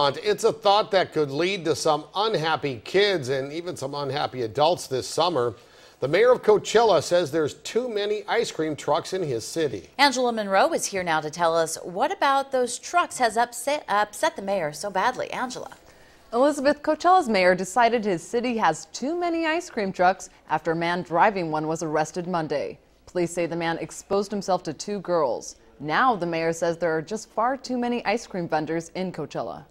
It's a thought that could lead to some unhappy kids and even some unhappy adults this summer. The mayor of Coachella says there's too many ice cream trucks in his city. Angela Monroe is here now to tell us what about those trucks has upset, upset the mayor so badly. Angela. Elizabeth Coachella's mayor decided his city has too many ice cream trucks after a man driving one was arrested Monday. Police say the man exposed himself to two girls. Now the mayor says there are just far too many ice cream vendors in Coachella.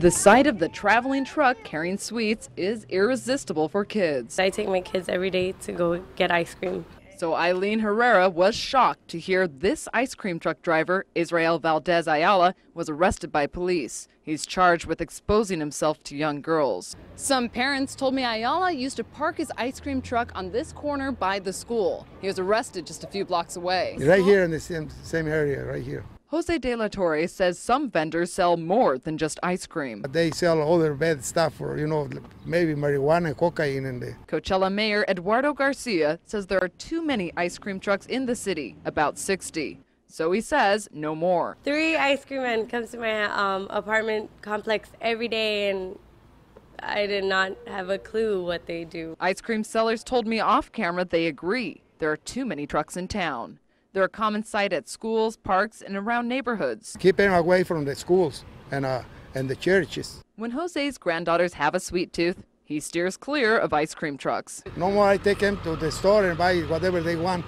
The sight of the traveling truck carrying sweets is irresistible for kids. I take my kids every day to go get ice cream. So Eileen Herrera was shocked to hear this ice cream truck driver, Israel Valdez Ayala, was arrested by police. He's charged with exposing himself to young girls. Some parents told me Ayala used to park his ice cream truck on this corner by the school. He was arrested just a few blocks away. Right here in the same, same area, right here. Jose De La Torre says some vendors sell more than just ice cream. They sell other bad stuff for, you know, maybe marijuana, cocaine and. there. Coachella Mayor Eduardo Garcia says there are too many ice cream trucks in the city, about 60. So he says no more. Three ice cream men comes to my um, apartment complex every day and I did not have a clue what they do. Ice cream sellers told me off camera they agree. There are too many trucks in town. They're a common sight at schools, parks, and around neighborhoods. Keep them away from the schools and, uh, and the churches. When Jose's granddaughters have a sweet tooth, he steers clear of ice cream trucks. No more I take them to the store and buy whatever they want.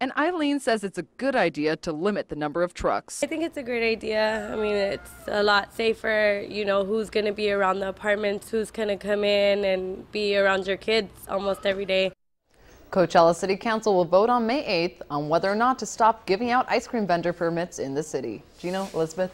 And Eileen says it's a good idea to limit the number of trucks. I think it's a great idea. I mean, it's a lot safer. You know, who's going to be around the apartments, who's going to come in and be around your kids almost every day. Coachella City Council will vote on May 8th on whether or not to stop giving out ice cream vendor permits in the city. Gino, Elizabeth.